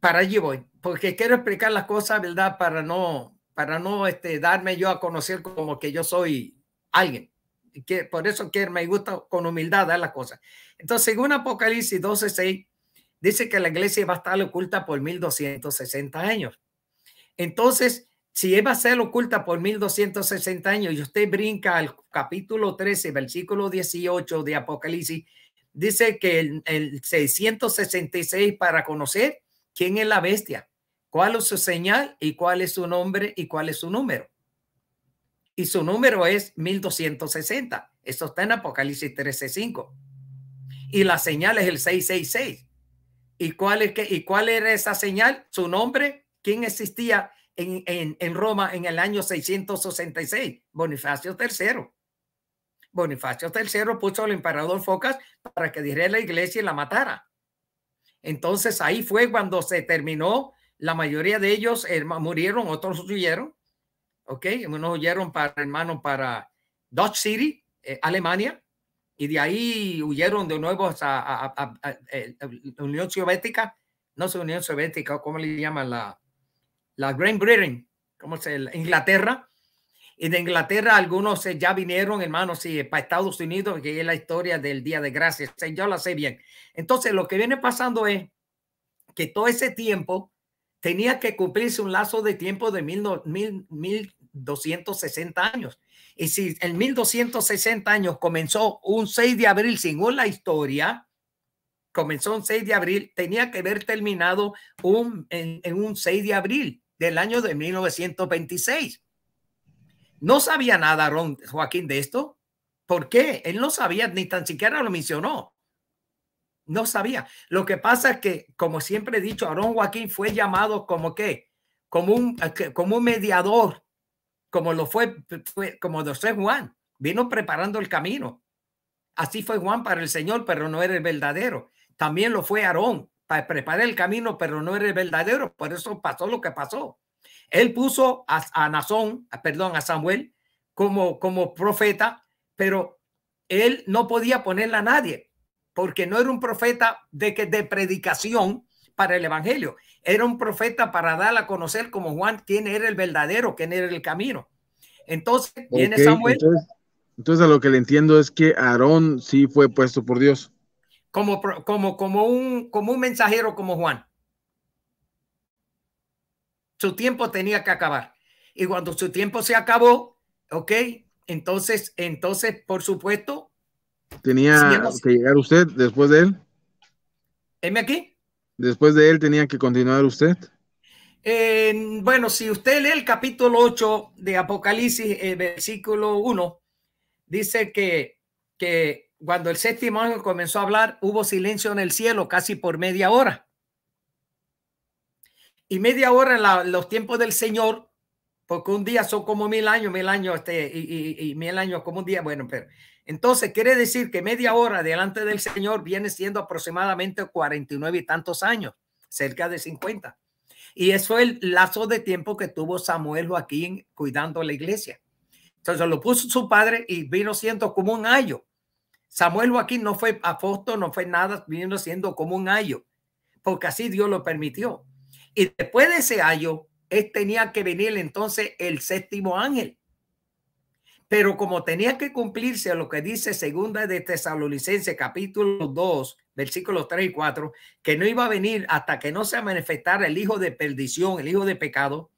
Para allí voy, porque quiero explicar las cosas, ¿verdad? Para no, para no este, darme yo a conocer como que yo soy alguien. Que, por eso que me gusta con humildad dar las cosas. Entonces, según Apocalipsis 12:6, dice que la iglesia va a estar oculta por 1260 años. Entonces, si va a ser oculta por 1260 años y usted brinca al capítulo 13, versículo 18 de Apocalipsis, dice que el, el 666 para conocer quién es la bestia, cuál es su señal y cuál es su nombre y cuál es su número. Y su número es 1260. Eso está en Apocalipsis 13:5. Y la señal es el 666. ¿Y cuál, es que, ¿Y cuál era esa señal? Su nombre ¿Quién existía en, Roma en el año 666? Bonifacio III. Bonifacio III puso al emperador Focas para que diera la iglesia y la matara. Entonces ahí fue cuando se terminó. La mayoría de ellos murieron, otros huyeron. Ok, unos huyeron para, hermano, para Dutch City, eh, Alemania, y de ahí huyeron de nuevo a, la Unión Soviética, no es Unión Soviética, ¿cómo le llaman la? La Great Britain, como se Inglaterra. Y de Inglaterra algunos ya vinieron, hermanos, sí, para Estados Unidos, que es la historia del Día de Gracias. Yo la sé bien. Entonces, lo que viene pasando es que todo ese tiempo tenía que cumplirse un lazo de tiempo de mil, mil, 1260 años. Y si en 1260 años comenzó un 6 de abril, según la historia, comenzó un 6 de abril, tenía que haber terminado un, en, en un 6 de abril del año de 1926. No sabía nada Ron Joaquín de esto. ¿Por qué? Él no sabía, ni tan siquiera lo mencionó. No sabía. Lo que pasa es que, como siempre he dicho, Aaron Joaquín fue llamado como qué? Como un, como un mediador, como lo fue, como lo Juan. Vino preparando el camino. Así fue Juan para el Señor, pero no era el verdadero. También lo fue Aarón para preparar el camino, pero no era el verdadero. Por eso pasó lo que pasó. Él puso a, a Nazón, perdón, a Samuel como, como profeta, pero él no podía ponerle a nadie porque no era un profeta de, que, de predicación para el evangelio. Era un profeta para dar a conocer como Juan quién era el verdadero, quién era el camino. Entonces viene Samuel. Entonces, a lo que le entiendo es que Aarón sí fue puesto por Dios. Como, como, como, un, como un mensajero como Juan. Su tiempo tenía que acabar. Y cuando su tiempo se acabó, ok, entonces, entonces, por supuesto. Tenía que llegar usted después de él. ¿Heme aquí? Después de él tenía que continuar usted. bueno, si usted lee el capítulo 8 de Apocalipsis, eh, versículo 1, dice que, que cuando el séptimo ángel comenzó a hablar, hubo silencio en el cielo casi por media hora. Y media hora en los tiempos del Señor, porque un día son como mil años, mil años, este, y, mil años como un día. Bueno, pero entonces quiere decir que media hora delante del Señor viene siendo aproximadamente 49 y tantos años, cerca de 50. Y eso fue el lazo de tiempo que tuvo Samuel Joaquín cuidando la iglesia. Entonces lo puso su padre y vino siendo como un ayo. Samuel Joaquín no fue apóstol, no fue nada, vino siendo como un ayo, porque así Dios lo permitió. Y después de ese ayo, él tenía que venir entonces el séptimo ángel. Pero como tenía que cumplirse lo que dice segunda de Tesalonicense capítulo 2, versículos 3 y 4, que no iba a venir hasta que no se manifestara el hijo de perdición, el hijo de pecado.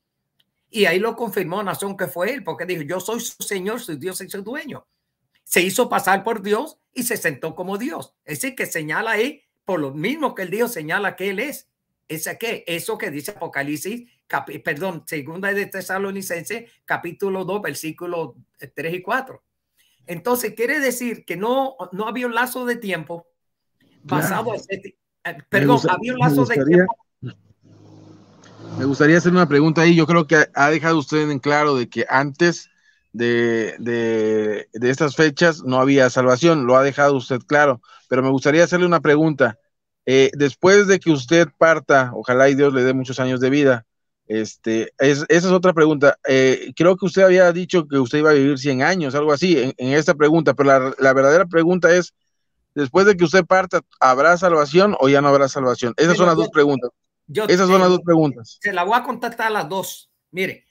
Y ahí lo confirmó Nazón que fue él, porque dijo, yo soy su Señor, su Dios y su dueño. Se hizo pasar por Dios y se sentó como Dios. Es decir, que señala ahí, por lo mismo que el Dios señala que él es. ¿Ese qué? Eso que dice Apocalipsis perdón, segunda de Tesalonicense, capítulo 2, versículos 3 y 4. Entonces, quiere decir que no, no había un lazo de tiempo basado en... Eh, perdón, había un lazo de tiempo. Me gustaría hacer una pregunta ahí. Yo creo que ha dejado usted en claro de que antes de, de, de estas fechas no había salvación. Lo ha dejado usted claro. Pero me gustaría hacerle una pregunta. Eh, después de que usted parta, ojalá y Dios le dé muchos años de vida, este, esa es otra pregunta. Eh, creo que usted había dicho que usted iba a vivir 100 años, algo así, en, esta pregunta, pero la, verdadera pregunta es, después de que usted parta, ¿habrá salvación o ya no habrá salvación? Esas son las dos preguntas. Esas son las dos preguntas. Se la voy a contestar las dos. Mire,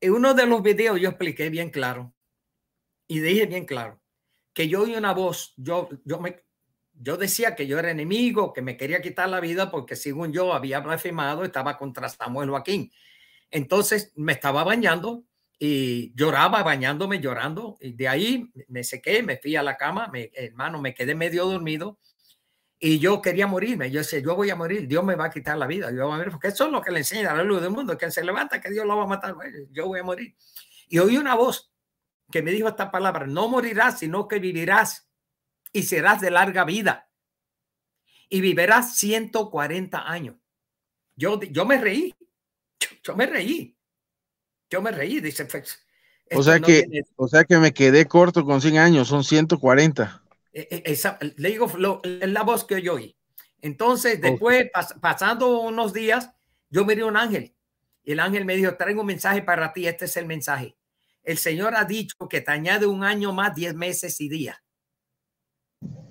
en uno de los videos yo expliqué bien claro y dije bien claro que yo oí una voz, yo, yo, me, yo decía que yo era enemigo, que me quería quitar la vida porque según yo había blasfemado, estaba contra Samuel Joaquín. Entonces me estaba bañando y lloraba bañándome, llorando. Y de ahí me sequé, me fui a la cama, hermano, me quedé medio dormido y yo quería morirme. Yo decía, yo voy a morir, Dios me va a quitar la vida. Yo voy a morir, porque eso es lo que le enseña a la luz del mundo, que se levanta, que Dios lo va a matar. Yo voy a morir. Y oí una voz que me dijo esta palabra, no morirás, sino que vivirás y serás de larga vida y vivirás 140 años. Yo, yo me reí, yo, me reí, yo me reí, dice. Pues, o sea, que, o sea que me quedé corto con 100 años, son 140. E, e, esa, le digo, es la voz que yo oí. Entonces, después, pasando unos días, yo miré un ángel. Y el ángel me dijo, traigo un mensaje para ti, este es el mensaje. El Señor ha dicho que te añade un año más, 10 meses y días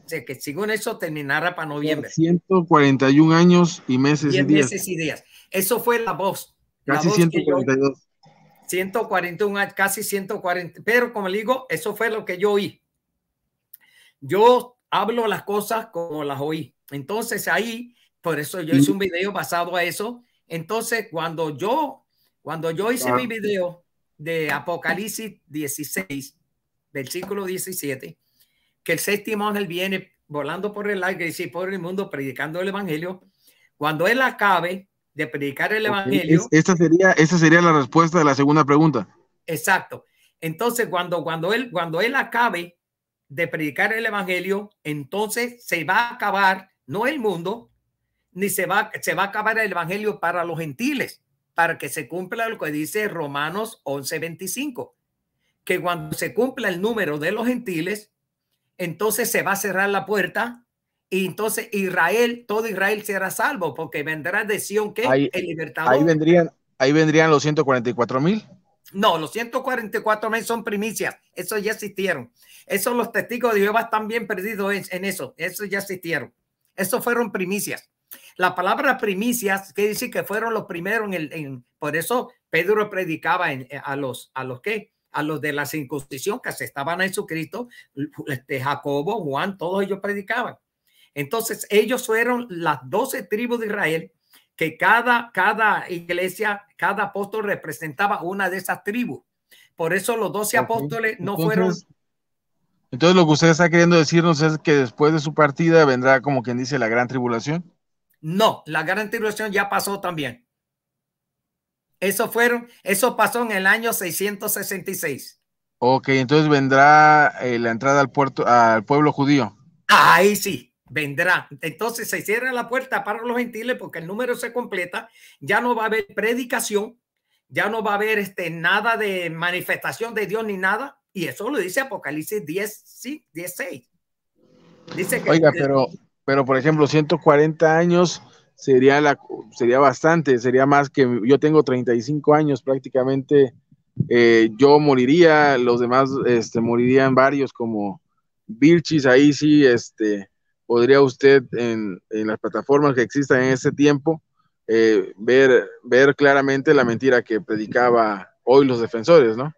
que según eso terminara para noviembre. 141 años y meses y días. meses y días. Eso fue la voz. Casi 142. 141, casi 140. Pero como le digo, eso fue lo que yo oí. Yo hablo las cosas como las oí. Entonces ahí, por eso yo hice un video basado a eso. Entonces, cuando yo, cuando yo hice mi video de Apocalipsis 16, versículo 17, que el séptimo ángel viene volando por el aire y por el mundo predicando el evangelio. Cuando él acabe de predicar el evangelio. esta, sería, esta sería la respuesta de la segunda pregunta. Exacto. Entonces, cuando, cuando, él, cuando él acabe de predicar el evangelio, entonces se va a acabar no el mundo, ni se va, se va a acabar el evangelio para los gentiles, para que se cumpla lo que dice Romanos 11:25, que cuando se cumpla el número de los gentiles, entonces se va a cerrar la puerta y entonces Israel, todo Israel será salvo, porque vendrá de Sion que el libertador. Ahí vendrían, ahí vendrían los 144 mil. No, los 144 mil son primicias, esos ya existieron. Esos los testigos de Jehová están bien perdidos en, eso, esos ya existieron. Esos fueron primicias. La palabra primicias quiere decir que fueron los primeros en el, por eso Pedro predicaba a los, a los que, a los de la circuncisión que se estaban en Jesucristo, este, Jacobo, Juan, todos ellos predicaban. Entonces, ellos fueron las doce tribus de Israel, que cada, cada iglesia, cada apóstol representaba una de esas tribus. Por eso los doce apóstoles no fueron. Entonces, lo que usted está queriendo decirnos es que después de su partida vendrá, como quien dice, la gran tribulación. No, la gran tribulación ya pasó también. Eso fueron, eso pasó en el año 666. Ok, entonces vendrá eh, la entrada al puerto, al pueblo judío. Ahí sí, vendrá. Entonces se cierra la puerta para los gentiles porque el número se completa, ya no va a haber predicación, ya no va a haber este, nada de manifestación de Dios ni nada. Y eso lo dice Apocalipsis 10, sí, 16. Dice que, Oiga, pero, pero por ejemplo, 140 años sería, la, sería bastante, sería más que yo tengo 35 años prácticamente. Eh, yo moriría, los demás este, morirían varios como Vilchis, ahí sí, este, podría usted en, las plataformas que existan en ese tiempo eh, ver, ver claramente la mentira que predicaba hoy los defensores, ¿no?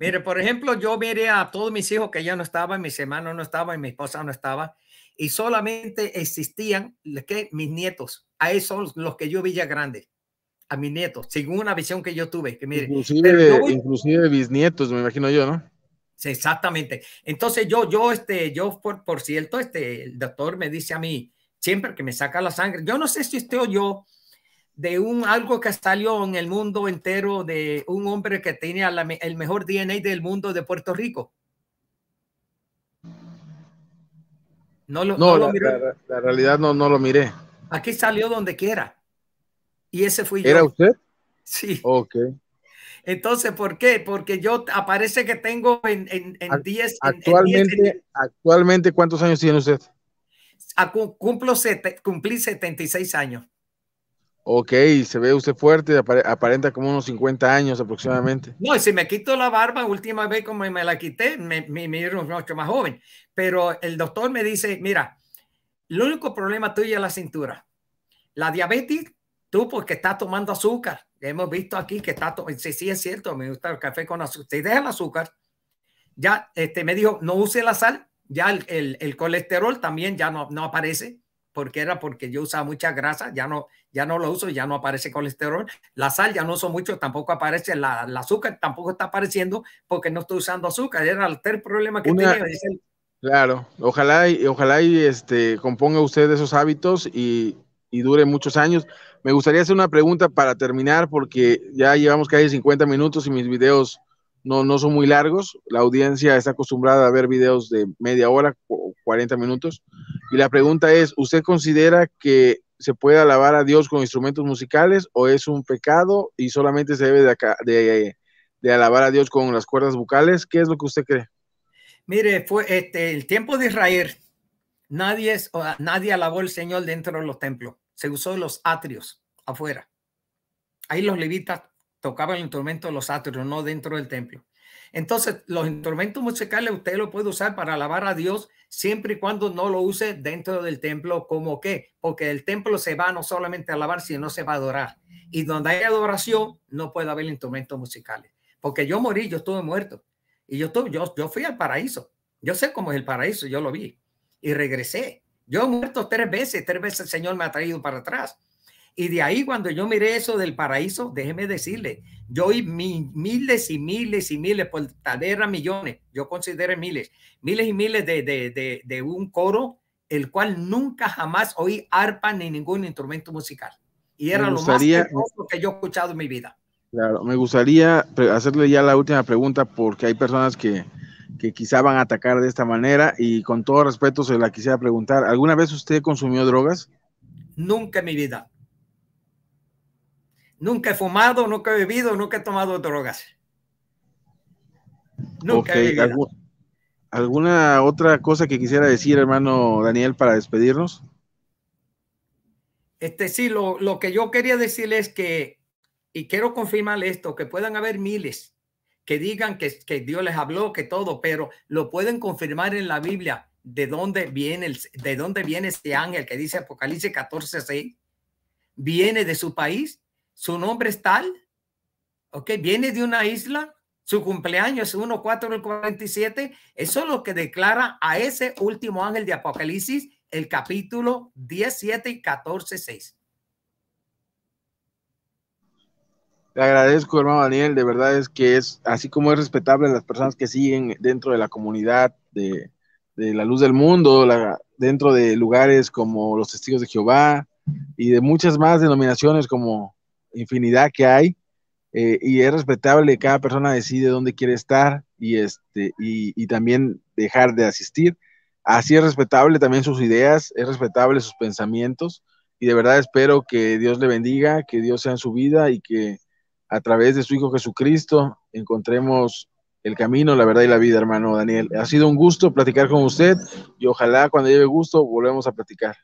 Mire, por ejemplo, yo miré a todos mis hijos que ya no estaban, mis hermanos no estaban, mi esposa no estaba, y solamente existían que mis nietos, a esos los que yo veía grandes, a mis nietos, según una visión que yo tuve. Que mire, inclusive, inclusive bisnietos, me imagino yo, ¿no? exactamente. Entonces yo, yo, este, yo, por, por cierto, este, el doctor me dice a mí, siempre que me saca la sangre, yo no sé si estoy yo de un algo que salió en el mundo entero de un hombre que tenía el mejor DNA del mundo de Puerto Rico. No lo, no, la, la, realidad no, no lo miré. Aquí salió donde quiera. Y ese fui yo. ¿Era usted? Sí. Ok. Entonces, ¿por qué? Porque yo aparece que tengo en 10. actualmente, actualmente, ¿cuántos años tiene usted? cumplo cumplí 76 años. Ok, se ve usted fuerte, aparenta como unos 50 años aproximadamente. No, si me quito la barba, última vez como me la quité, me, me, me mucho más joven. Pero el doctor me dice, mira, el único problema tuyo es la cintura. La diabetes, tú porque estás tomando azúcar hemos visto aquí que está, sí, sí es cierto, me gusta el café con azúcar. Si deja el azúcar, ya este, me dijo, no use la sal, ya el, el, colesterol también ya no, no aparece, porque era porque yo usaba mucha grasa, ya no, ya no lo uso, ya no aparece colesterol. La sal ya no uso mucho, tampoco aparece, la, azúcar tampoco está apareciendo porque no estoy usando azúcar, era el tercer problema que tenía. Claro, ojalá y ojalá y este componga usted esos hábitos y, y dure muchos años. Me gustaría hacer una pregunta para terminar porque ya llevamos casi 50 minutos y mis videos no, no son muy largos. La audiencia está acostumbrada a ver videos de media hora o 40 minutos. Y la pregunta es, ¿usted considera que se puede alabar a Dios con instrumentos musicales o es un pecado y solamente se debe de, alabar a Dios con las cuerdas vocales? ¿Qué es lo que usted cree? Mire, fue este, el tiempo de Israel. Nadie, nadie alabó al Señor dentro de los templos se usó los atrios afuera. Ahí los levitas tocaban el instrumento los atrios, no dentro del templo. Entonces, los instrumentos musicales usted lo puede usar para alabar a Dios siempre y cuando no lo use dentro del templo como que, porque el templo se va no solamente a alabar, sino se va a adorar. Y donde hay adoración, no puede haber instrumentos musicales. Porque yo morí, yo estuve muerto. Y yo, estuve, yo, yo fui al paraíso. Yo sé cómo es el paraíso, yo lo vi. Y regresé. Yo he muerto tres veces, tres veces el Señor me ha traído para atrás. Y de ahí cuando yo miré eso del paraíso, déjeme decirle, yo oí miles y miles y miles, por tal vez eran millones, yo considero miles, miles y miles de, de, de, un coro, el cual nunca jamás oí arpa ni ningún instrumento musical. Y era lo más que yo he escuchado en mi vida. Claro, me gustaría hacerle ya la última pregunta porque hay personas que, que quizá van a atacar de esta manera y con todo respeto se la quisiera preguntar, ¿alguna vez usted consumió drogas? Nunca en mi vida. Nunca he fumado, nunca he bebido, nunca he tomado drogas. Nunca he bebido. ¿Alguna otra cosa que quisiera decir, hermano Daniel, para despedirnos? Este sí, lo, lo que yo quería decir es que, y quiero confirmar esto, que puedan haber miles que digan que, que Dios les habló, que todo, pero lo pueden confirmar en la Biblia de dónde viene, el, de dónde viene este ángel que dice Apocalipsis 14, 6. Viene de su país, su nombre es tal, ok, viene de una isla, su cumpleaños es 1, 4, 47. Eso es lo que declara a ese último ángel de Apocalipsis, el capítulo 17 y 14, 6. Le agradezco, hermano Daniel. De verdad es que es así como es respetable las personas que siguen dentro de la comunidad de, de la luz del mundo, dentro de lugares como los testigos de Jehová y de muchas más denominaciones como infinidad que hay. Eh, y es respetable, cada persona decide dónde quiere estar y, este, y, y, también dejar de asistir. Así es respetable también sus ideas, es respetable sus pensamientos y de verdad espero que Dios le bendiga, que Dios sea en su vida y que a través de su Hijo Jesucristo encontremos el camino, la verdad y la vida, hermano Daniel. Ha sido un gusto platicar con usted y ojalá cuando lleve gusto volvemos a platicar.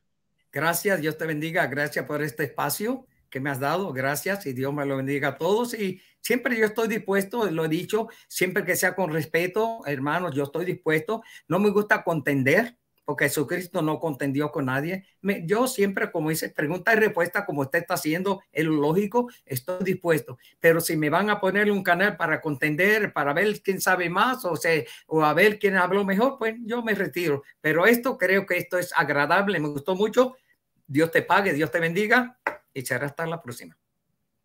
Gracias, Dios te bendiga, gracias por este espacio que me has dado, gracias y Dios me lo bendiga a todos y siempre yo estoy dispuesto, lo he dicho, siempre que sea con respeto, hermanos, yo estoy dispuesto, no me gusta contender, porque Jesucristo no contendió con nadie. Me, yo siempre, como dice, pregunta y respuesta, como usted está haciendo, es lógico, estoy dispuesto. Pero si me van a poner un canal para contender, para ver quién sabe más, o, sea, o a ver quién habló mejor, pues yo me retiro. Pero esto creo que esto es agradable, me gustó mucho. Dios te pague, Dios te bendiga y será hasta la próxima.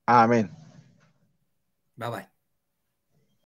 Amén. Bye bye.